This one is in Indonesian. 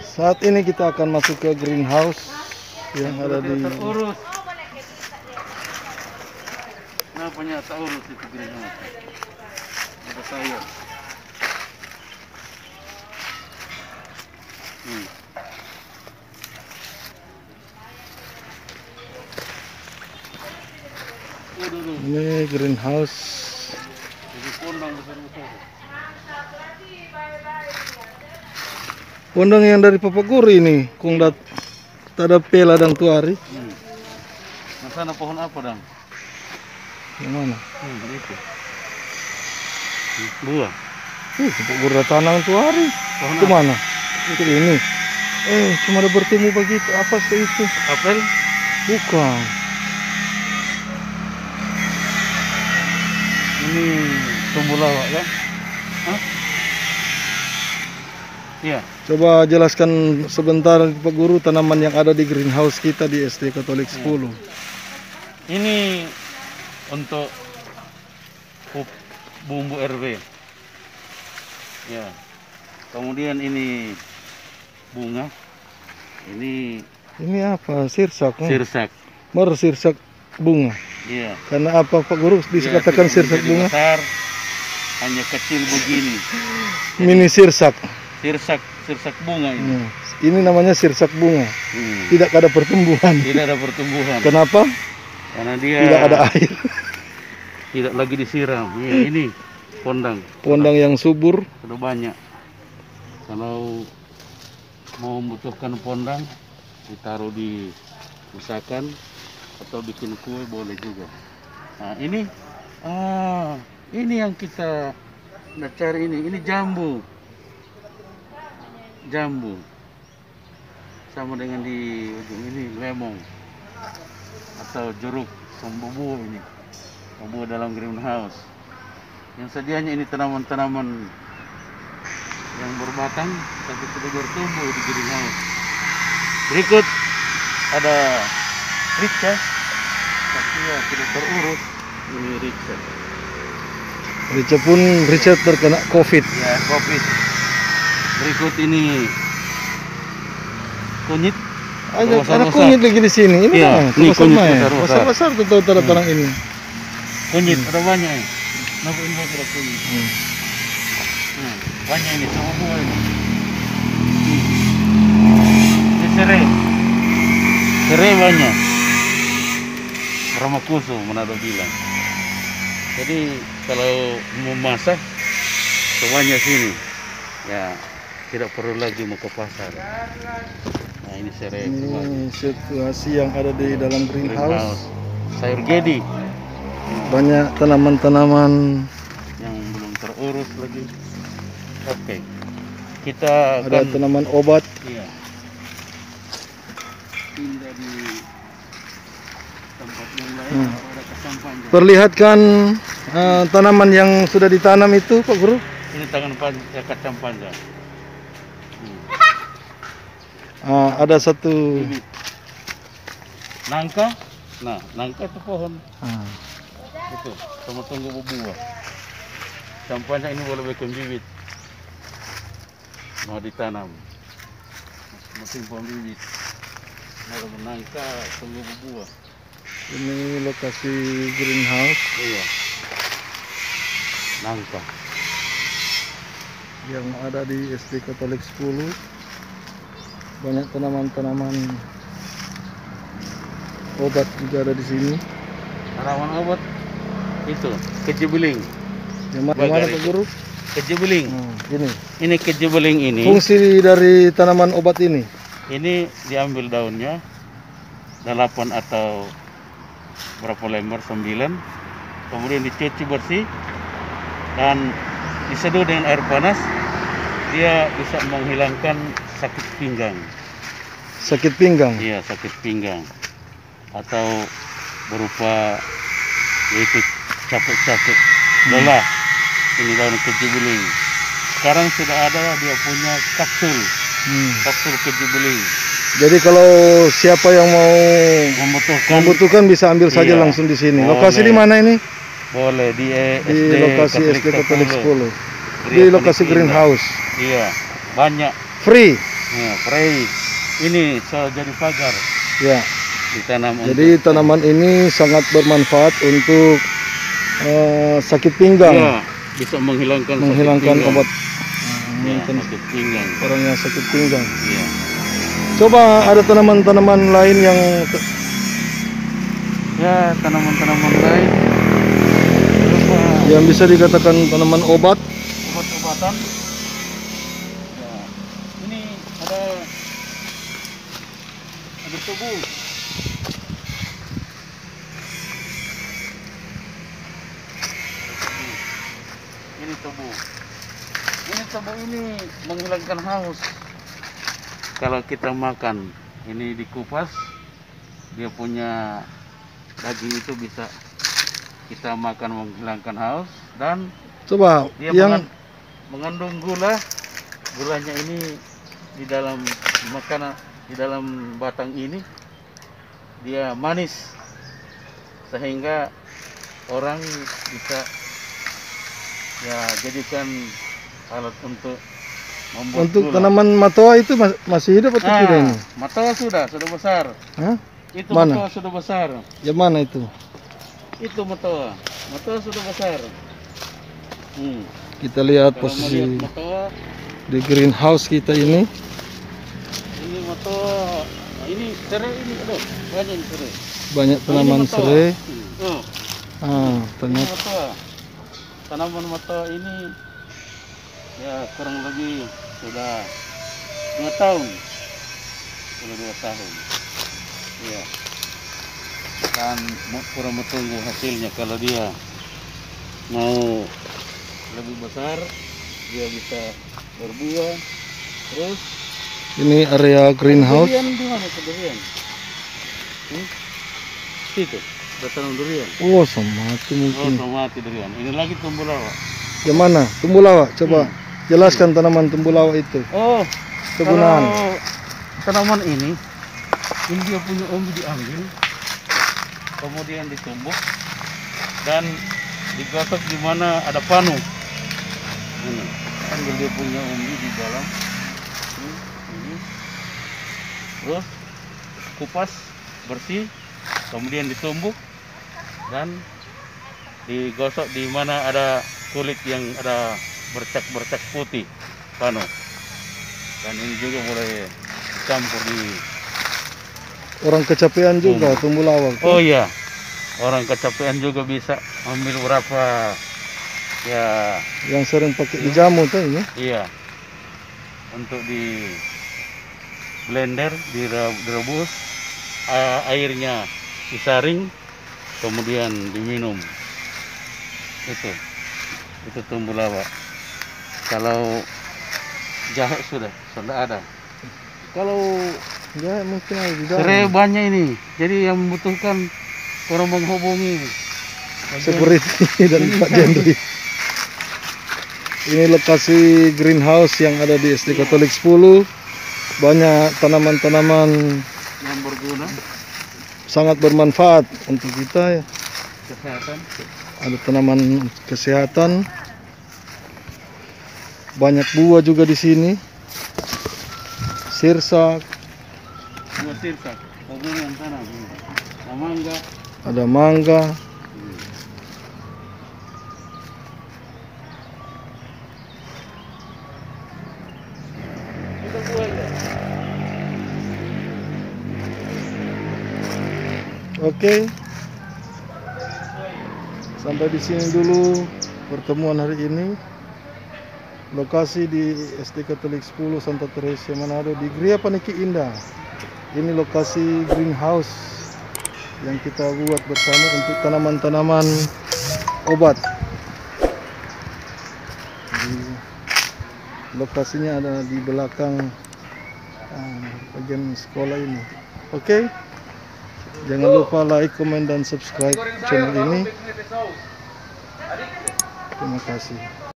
Saat ini kita akan masuk ke greenhouse yang ada di terurus. Nah, punya terurus itu greenhouse. Ada sayur. Hmm. Ini greenhouse. Jadi pondang besar-besar. Pondang yang dari Papa Guru ini, kung dat tada pela dan tuari. Hmm. Nah, sana pohon apa, Dang? Yang mana? Hmm, itu. Buah. Uh, Papa Guru dah tanam tuari. Pohon Itu mana? Itu ini. Eh, cuma ada bertemu begitu. Apa sih itu? Apel? Bukan. Ini tumbuh kan? Hah? Iya. Coba jelaskan sebentar Pak Guru tanaman yang ada di greenhouse kita di SD Katolik 10. Ini untuk bumbu RW. Ya. Kemudian ini bunga. Ini Ini apa? Sirsak. Hmm. sirsak. Mer sirsak bunga. Iya. Karena apa Pak Guru bisa Ya, katakan sirsak bunga? Besar, hanya kecil begini. Mini sirsak. Sirsak, sirsak bunga ini. Hmm. Ini namanya sirsak bunga. Hmm. Tidak ada pertumbuhan. Tidak ada pertumbuhan. Kenapa? Karena dia Tidak ada air. tidak lagi disiram. Iya, ini pondang. Pondang yang subur. Sudah banyak. Kalau mau membutuhkan pondang, ditaruh di misalkan atau bikin kue boleh juga. Nah ini, ah ini yang kita cari ini. Ini jambu, jambu. Sama dengan di ujung ini lemon atau jeruk pembubu ini, pembubu dalam greenhouse. Yang sedianya ini tanaman-tanaman yang berbatang tapi sudah bertumbuh di greenhouse. Berikut ada rica, tapi ya tidak terurus. Ini rica. Richard pun Richard terkena COVID. Ya, covid. Berikut ini kunyit. Ada, ada kunyit lagi di sini. Ini Iya, mah, ini besar kunyit mah ya. Besar besar tuh tahu tanda tanang ini. Kunyit ada banyak. ya. Kenapa ini ada kunyit? Hmm. Hmm, banyak ini semua buah ini. Hmm. Ini serai. Serai banyak. Ramakusu Manado bilang. Jadi kalau mau masak semuanya sini. Ya tidak perlu lagi mau ke pasar. Nah ini serai. Ini situasi yang ada di dalam greenhouse. Greenhouse. Sayur gedi Banyak tanaman-tanaman. yang belum terurus lagi. Oke. Kita Ada akan tanaman obat. Iya. Pindah di tempat yang lain Hmm. atau ada kesampaian. Perlihatkan eh, tanaman yang sudah ditanam itu, Pak Guru. Ini tangan panjang, ya, kacang panjang. Ah, ada satu. Bibit. Nangka, nah nangka itu pohon Ah, itu sama tunggu berbuah. Panjang ini boleh bikin bibit. Mau ditanam. Mesin pohon bibit. Mau nangka, tunggu berbuah. ini lokasi greenhouse Iya. Nangka. yang ada di SD Katolik 10. Banyak tanaman-tanaman obat juga ada di sini. Tanaman obat itu kejebeling. Yang mana Pak. Guru? Kejebeling. Hmm, ini. Ini kejebeling ini. Fungsi dari tanaman obat ini. Ini diambil daunnya 8 atau berapa lembar 9 kemudian dicuci bersih dan diseduh dengan air panas dia bisa menghilangkan sakit pinggang Sakit pinggang. iya sakit pinggang atau berupa yaitu capek-capek lelah ini daun kejubeling sekarang sudah ada dia punya kapsul Hmm. kapsul kejubeling Jadi kalau siapa yang mau membutuhkan membutuhkan bisa ambil saja Iya. langsung di sini. Boleh. Lokasi di mana ini? boleh di eh, Di SD lokasi Katolik SD Katolik 10. 10. di lokasi greenhouse. Iya, banyak. Free. Ya, prei. Ini jadi pagar Ya. ditanam Jadi tanaman ini sangat bermanfaat untuk eh, sakit untuk, pinggang, Iya, bisa menghilangkan sakit menghilangkan pinggang. obat Ya, sakit pinggang. orang yang sakit pinggang. Iya. Coba ada tanaman-tanaman lain yang Ya, tanaman-tanaman lain. Berupa yang bisa dikatakan tanaman obat. obat-obatan. Ya, ini ada ada tubuh. Ini tubuh. Ini tubuh ini menghilangkan haus. Kalau kita makan, ini dikupas, dia punya daging itu bisa kita makan menghilangkan haus dan Coba dia yang mengan- mengandung gula. Gulanya ini di dalam makanan di dalam batang ini dia manis sehingga orang bisa ya jadikan alat untuk membuat untuk gula. tanaman matoa itu mas- masih hidup atau tidak Ah, ini? matoa sudah sudah besar. Hah? Itu Mana? matoa sudah besar. Yang mana itu? Itu matoa. Matoa sudah besar. Hmm. Kita lihat Kalau posisi melihat matoa di greenhouse kita. Ini moto nah, ini serai ini aduh banyak serai. Banyak tanaman serai. Oh, Ah, ternyata moto. Tanaman moto ini ya kurang lebih sudah dua tahun. Sudah dua tahun. Iya. Dan kurang tunggu hasilnya kalau dia mau lebih besar dia bisa berbuah terus ini area greenhouse. Itu? Hmm? Situ, udah tanam durian. Oh, sama itu Oh, mungkin. mati durian. Ini lagi tumbuh-lawak. Yang mana? Tumbuh Coba jelaskan tanaman tumbuh itu. Oh, Kegunaan. tanaman ini, ini dia punya umbi diambil, kemudian ditumbuk dan digosok di mana ada panu. Ini, ambil dia punya umbi di dalam. Terus kupas bersih, kemudian ditumbuk dan digosok di mana ada kulit yang ada bercak-bercak putih panu dan ini juga boleh campur di Orang kecapean juga tumbuh lawak. oh iya orang kecapean juga bisa ambil berapa ya Yang sering pakai dijamu tuh ini. iya untuk di blender dire- direbus airnya disaring kemudian diminum. Itu itu tumbuh lawak kalau jahe sudah sudah ada. Kalau Ya mungkin ada serai banyak ini jadi yang membutuhkan orang menghubungi. Security dan Pak Jendri. Ini lokasi greenhouse yang ada di SD Katolik 10. Banyak tanaman-tanaman yang berguna sangat bermanfaat untuk kita ya. kesehatan Ada tanaman kesehatan. Banyak buah juga di sini. Sirsak, buah mangga ada mangga. Itu buah ya. Oke. Sampai di sini dulu pertemuan hari ini. Lokasi di SD Katolik 10 Santa Teresa Manado di Gria Paniki Indah. Ini lokasi greenhouse yang kita buat bersama untuk tanaman-tanaman obat. Di- lokasinya ada di belakang ah, bagian sekolah ini. Oke. Jangan lupa like, comment, dan subscribe channel ini. Terima kasih.